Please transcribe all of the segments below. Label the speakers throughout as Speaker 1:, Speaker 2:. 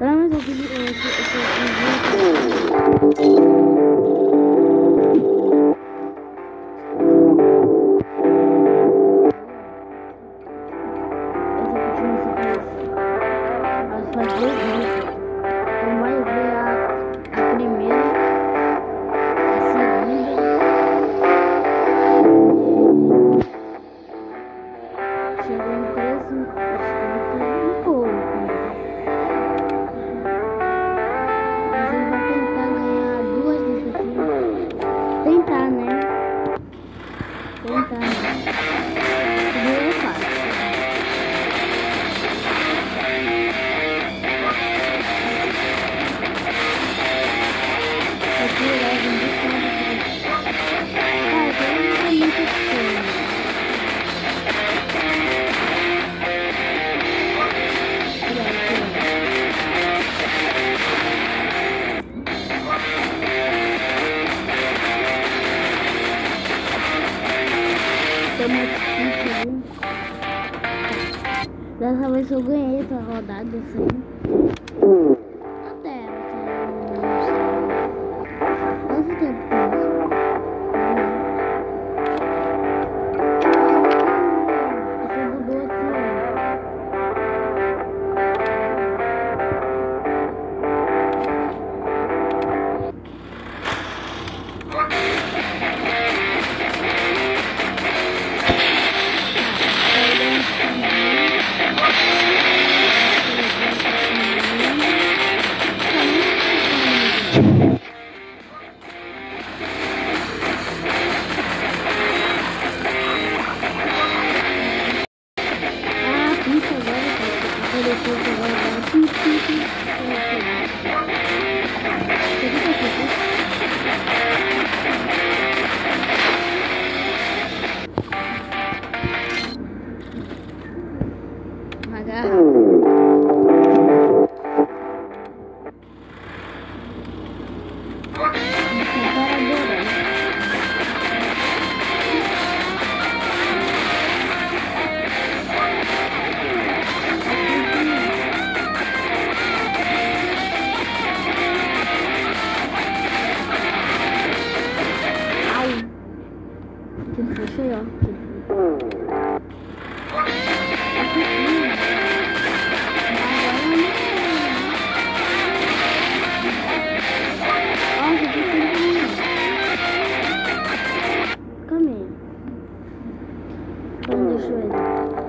Speaker 1: Ben mesela Gitu. Yeah. 那你睡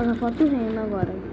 Speaker 1: famosa foto vendo agora.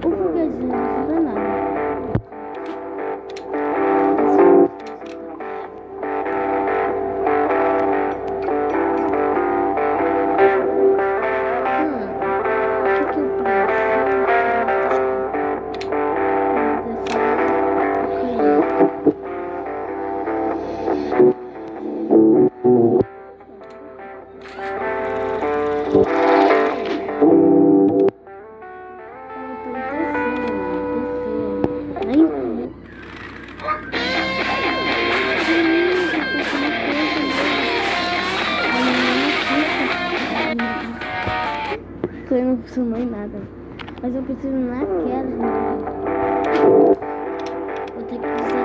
Speaker 1: 不付费资源随便的 porque não funcionou em nada. Mas eu preciso naquela. Né? Vou ter que usar.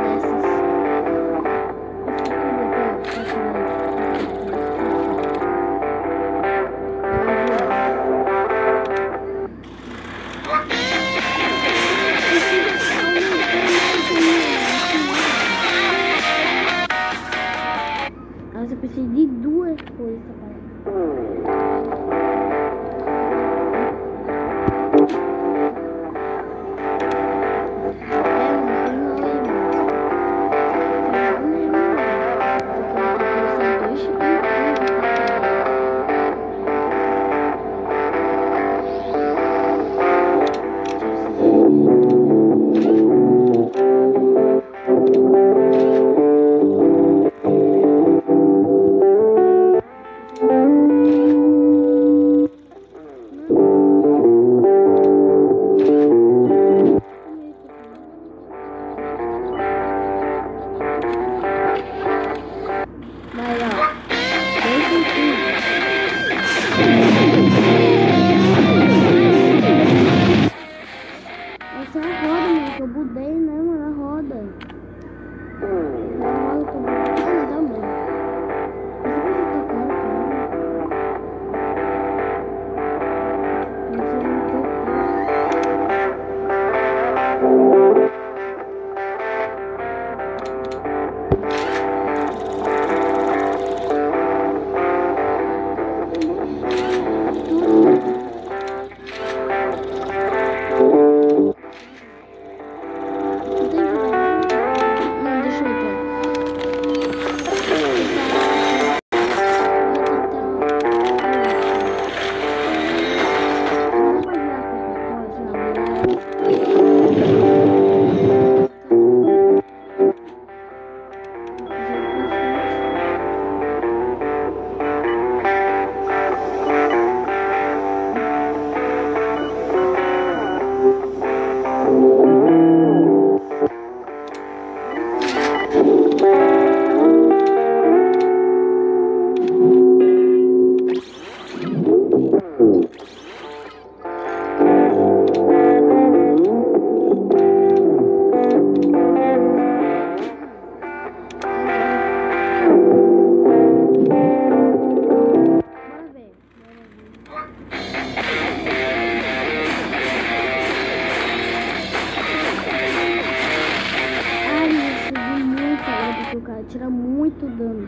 Speaker 1: Cara tira muito dano.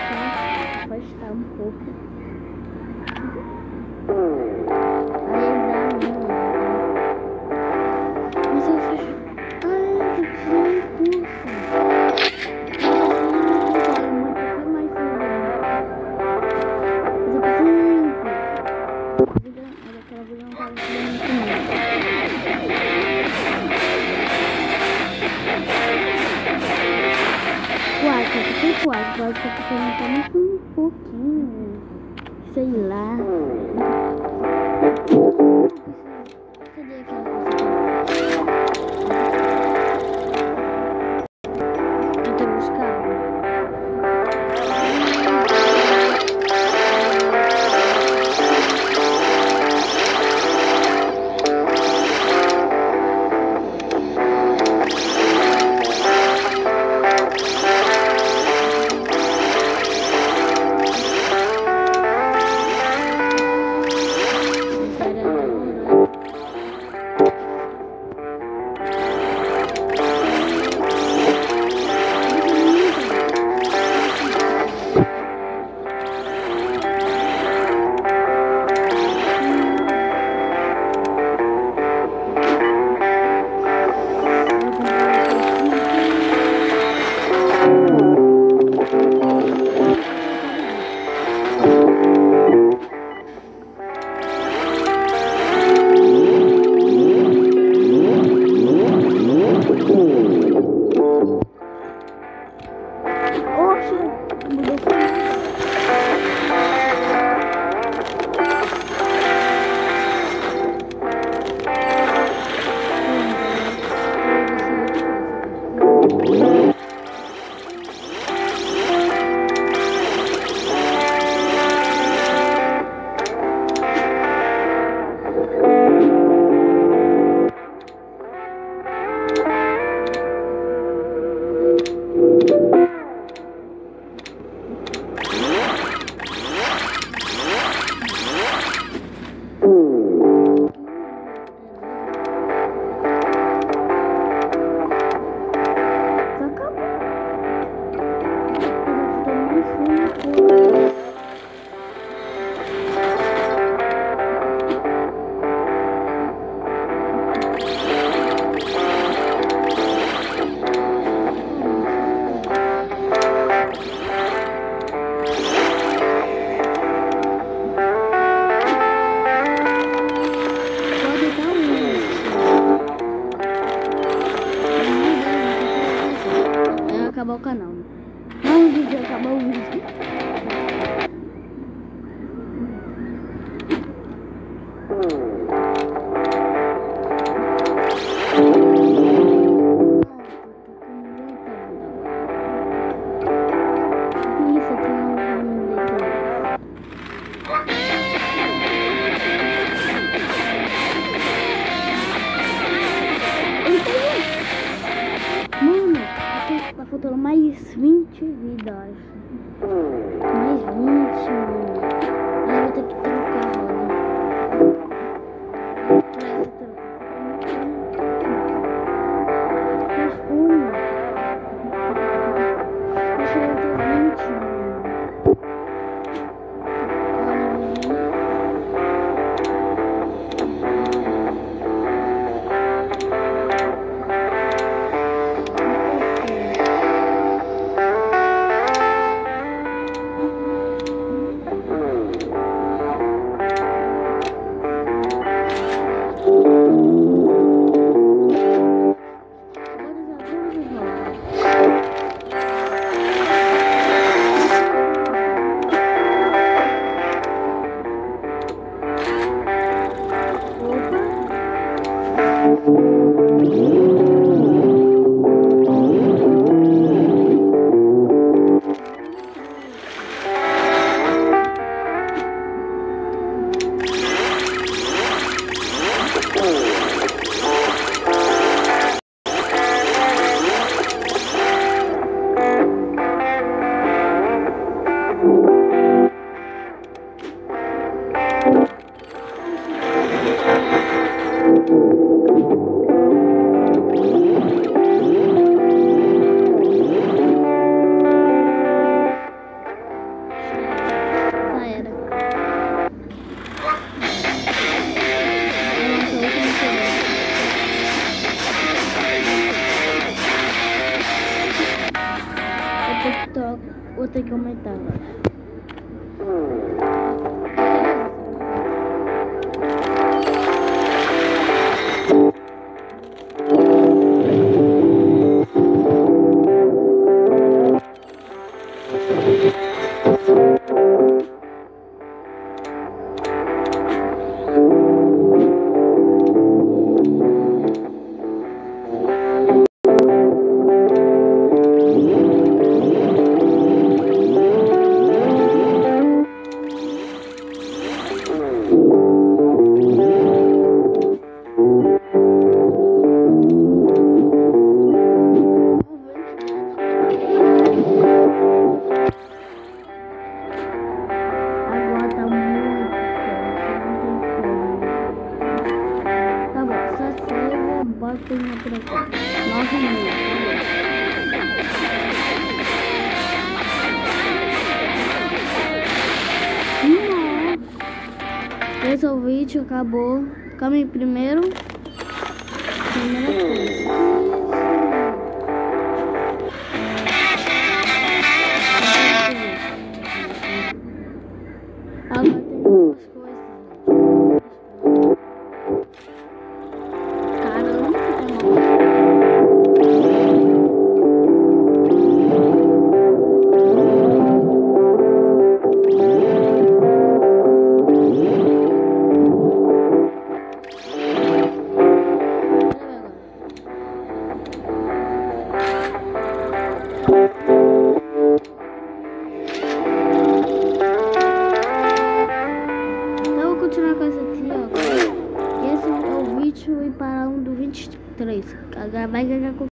Speaker 1: Calma primeiro.